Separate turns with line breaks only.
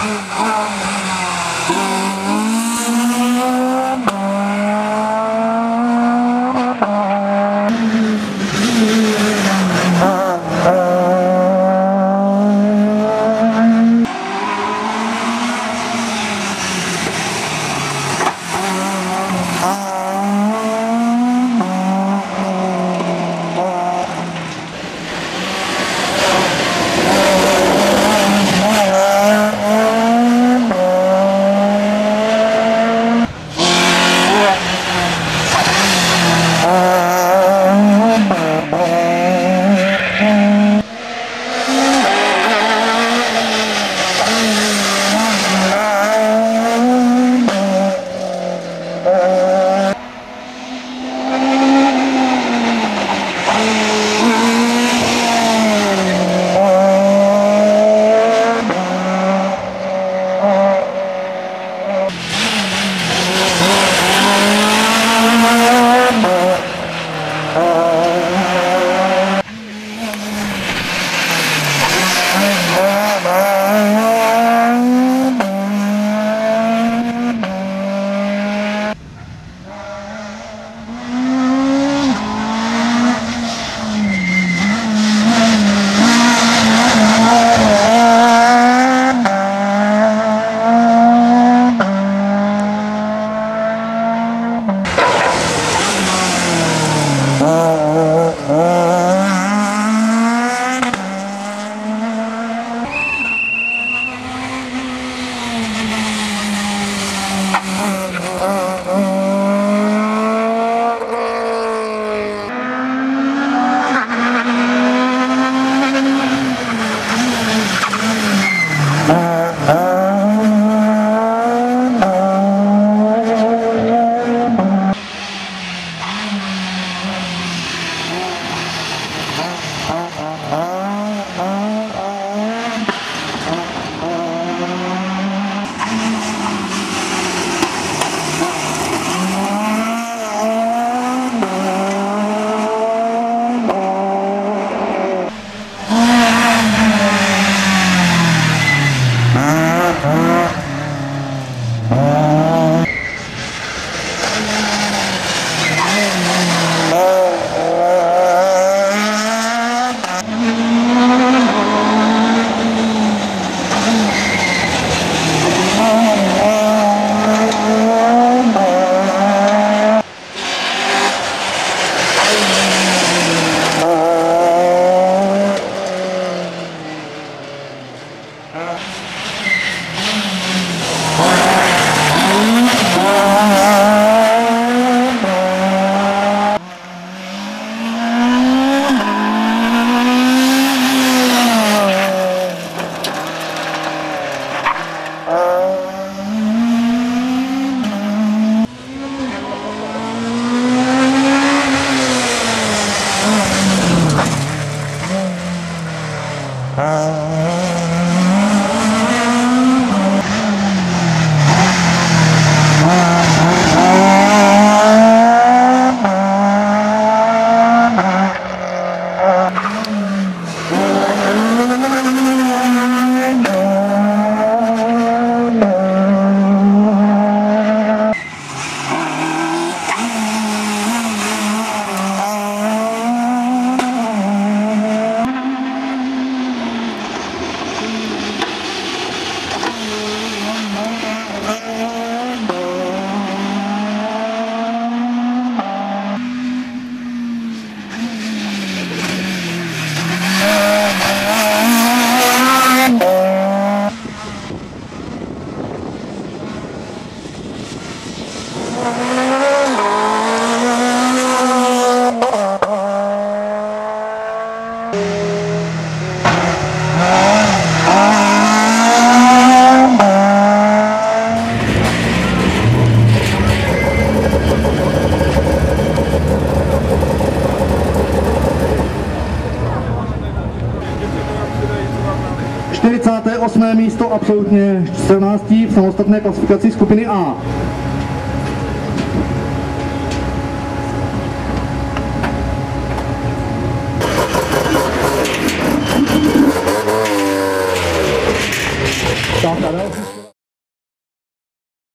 Ah, ah, ah. 48. místo absolutně 14. v samostatné klasifikaci skupiny A.